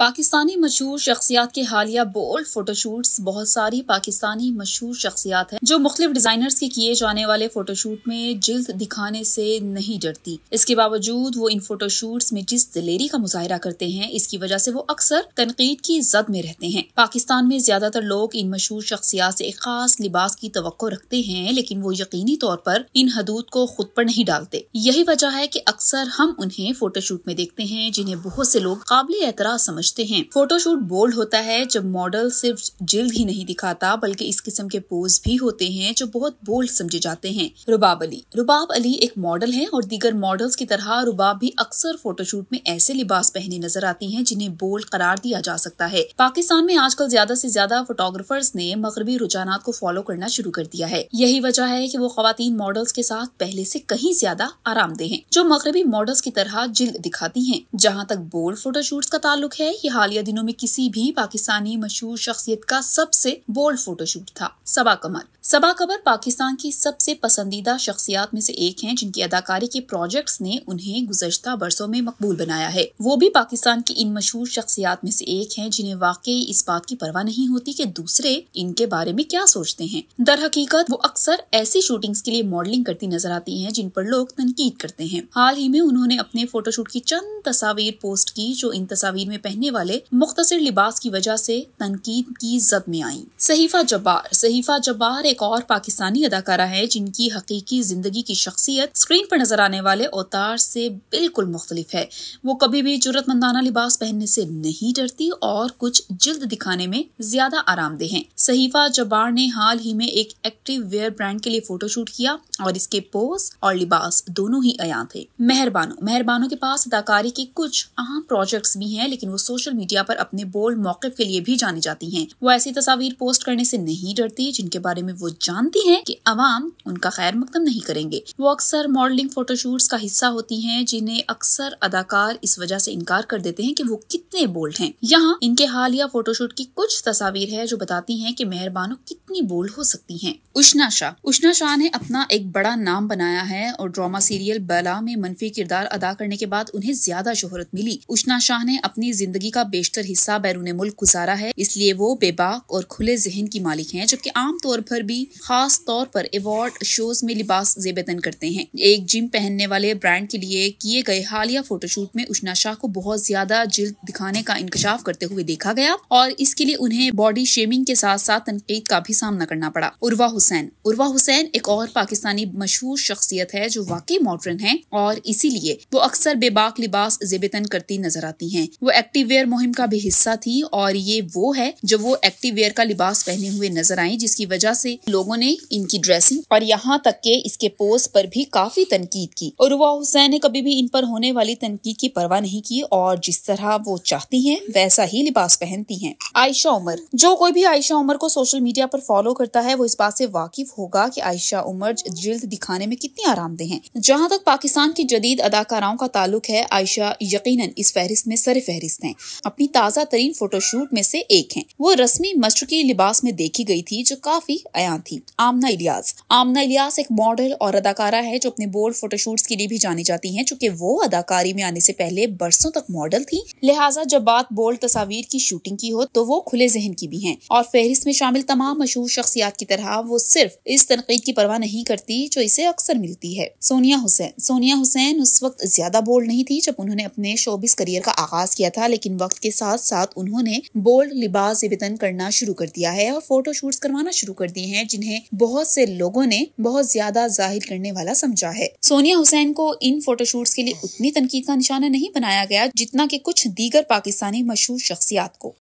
पाकिस्तानी मशहूर शख्सियात के हालिया बोल्ड फोटोशूट्स बहुत सारी पाकिस्तानी मशहूर शख्सियात हैं, जो मुख्तलिफ़ डिजाइनर्स के किए जाने वाले फोटोशूट में जल्द दिखाने से नहीं डरती। इसके बावजूद वो इन फोटोशूट्स में जिस दिलेरी का मुजाहरा करते हैं, इसकी वजह से वो अक्सर तनकीद की जद में रहते हैं। पाकिस्तान में ज़्यादातर लोग इन मशहूर शख्सियात से एक खास लिबास की तो रखते हैं, लेकिन वो यकीनी तौर पर इन हदूद को खुद पर नहीं डालते। यही वजह है की अक्सर हम उन्हें फोटोशूट में देखते हैं, जिन्हें बहुत से लोग काबिल एतराज़ समझ समझते हैं फोटोशूट बोल्ड होता है जब मॉडल सिर्फ़ जिल्द ही नहीं दिखाता, बल्कि इस किस्म के पोज भी होते हैं जो बहुत बोल्ड समझे जाते हैं। रुबाब अली। रुबाब अली एक मॉडल है और दीगर मॉडल्स की तरह रुबाब भी अक्सर फोटोशूट में ऐसे लिबास पहने नज़र आती हैं जिन्हें बोल्ड करार दिया जा सकता है। पाकिस्तान में आजकल ज़्यादा से ज़्यादा फोटोग्राफर्स ने मगरबी रुझान को फॉलो करना शुरू कर दिया है। यही वजह है की वो खातन मॉडल्स के साथ पहले से कहीं ज़्यादा आरामदेह हैं, जो मगरबी मॉडल्स की तरह जिल्द दिखाती हैं, जहाँ तक बोल्ड फोटोशूट्स का ताल्लुक है ये हालिया दिनों में किसी भी पाकिस्तानी मशहूर शख्सियत का सबसे बोल्ड फोटोशूट था, सबा कमर। सबा कमर पाकिस्तान की सबसे पसंदीदा शख्सियात में से एक हैं, जिनकी अदाकारी के प्रोजेक्ट्स ने उन्हें गुजश्ता बरसों में मकबूल बनाया है। वो भी पाकिस्तान की इन मशहूर शख्सियात में से एक हैं, जिन्हें वाकई इस बात की परवाह नहीं होती कि दूसरे इनके बारे में क्या सोचते हैं। दर हकीकत, वो अक्सर ऐसी शूटिंग्स के लिए मॉडलिंग करती नज़र आती हैं, जिन पर लोग तनकीद करते हैं। हाल ही में उन्होंने अपने फोटोशूट की चंद तस्वीर पोस्ट की, जो इन तस्वीर में पहनने वाले मुख्तर लिबास की वजह से तनकीद की जद में आई। सहीफा जब्बार सहीफा जब्बार एक और पाकिस्तानी अदाकारा है जिनकी हकीकी ज़िंदगी की शख्सियत स्क्रीन पर नज़र आने वाले अवतार से बिल्कुल मुख्तलिफ़ है। वो कभी भी जरूरतमंदाना लिबास पहनने से नहीं डरती और कुछ जल्द दिखाने में ज़्यादा आरामदेह है। सहीफा जब्बार ने हाल ही में एक एक्टिव वेयर ब्रांड के लिए फोटोशूट किया और इसके पोज और लिबास दोनों ही अया थे। मेहरबानो मेहरबानो के पास अदाकारी के कुछ अहम प्रोजेक्ट्स भी हैं, लेकिन वो सोशल मीडिया पर अपने बोल्ड मौके के लिए भी जानी जाती हैं। वो ऐसी तस्वीर पोस्ट करने से नहीं डरती, जिनके बारे में वो जानती हैं कि अवाम उनका खैर मकदम नहीं करेंगे। वो अक्सर मॉडलिंग फोटोशूट्स का हिस्सा होती हैं, जिन्हें अक्सर अदाकार इस वजह से इनकार कर देते हैं कि वो कितने बोल्ड हैं। यहाँ इनके हालिया फोटोशूट की कुछ तस्वीर है, जो बताती हैं कि मेहरबानो कितनी बोल्ड हो सकती हैं। उष्णा शाह। उष्णा शाह ने अपना एक बड़ा नाम बनाया है और ड्रामा सीरियल बला में मनफी किरदार अदा करने के बाद उन्हें ज़्यादा शोहरत मिली। उष्णा शाह ने अपनी ज़िंदगी का बेशतर हिस्सा बैरून मुल्क गुजारा है, इसलिए वो बेबाक और खुले जहन की मालिक हैं, जबकि आम तौर पर भी खास तौर पर अवार्ड शोज़ में लिबास जेबतन करते हैं। एक जिम पहनने वाले ब्रांड के लिए किए गए हालिया फोटोशूट में उष्णा शाह को बहुत ज़्यादा जिल्द दिखाने का इंकशाफ करते हुए देखा गया, और इसके लिए उन्हें बॉडी शेमिंग के साथ साथ तनकीद का भी सामना करना पड़ा। उर्वा हुसैन। उर्वा हुसैन एक और पाकिस्तानी मशहूर शख्सियत है, जो वाकई मॉडर्न है, और इसीलिए वो अक्सर बेबाक लिबास जेबतन करती नज़र आती है। वो एक्टिव वेयर मुहिम का भी हिस्सा थी और ये वो है जो वो एक्टिव वेयर का लिबास पहने हुए नज़र आई, जिसकी वजह से लोगों ने इनकी ड्रेसिंग और यहाँ तक के इसके पोज पर भी काफ़ी तनकीद की। और रुवा हुसैन ने कभी भी इन पर होने वाली तनकीद की परवाह नहीं की और जिस तरह वो चाहती हैं, वैसा ही लिबास पहनती हैं। आयशा उमर, जो कोई भी आयशा उमर को सोशल मीडिया पर फॉलो करता है, वो इस बात से वाकिफ होगा कि आयशा उमर जिल्द दिखाने में कितनी आरामदेह हैं। जहाँ तक पाकिस्तान की जदीद अदाकाराओं का ताल्लुक है, आयशा यकीनन इस फहरिस्त में सर फहरिस्त हैं। अपनी ताज़ा तरीन फोटोशूट में से एक हैं। वो रस्मी मशरकी लिबास में देखी गई थी, जो काफ़ी अया थी। आमना इलियास। आमना इलियास एक मॉडल और अदाकारा है, जो अपने बोल्ड फोटोशूट्स के लिए भी जानी जाती है, चूँकि वो अदाकारी में आने से पहले बरसों तक मॉडल थी। लिहाजा जब बात बोल्ड तस्वीर की शूटिंग की हो तो वो खुले जहन की भी है। और फहरिस्त में शामिल तमाम मशहूर शख्सियात की तरह, वो सिर्फ़ इस तनकीद की परवाह नहीं करती, जो इसे अक्सर मिलती है। सोनिया हुसैन। सोनिया हुसैन उस वक्त ज़्यादा बोल्ड नहीं थी, जब उन्होंने अपने शोबिस करियर का आगाज़ किया था, लेकिन वक्त के साथ साथ उन्होंने बोल्ड लिबास वितरण करना शुरू कर दिया है और फ़ोटो शूट करवाना शुरू कर दिए हैं, जिन्हें बहुत से लोगों ने बहुत ज़्यादा ज़ाहिर करने वाला समझा है। सोनिया हुसैन को इन फ़ोटो शूट के लिए उतनी तनकीद का निशाना नहीं बनाया गया, जितना की कुछ दीगर पाकिस्तानी मशहूर शख्सियात को।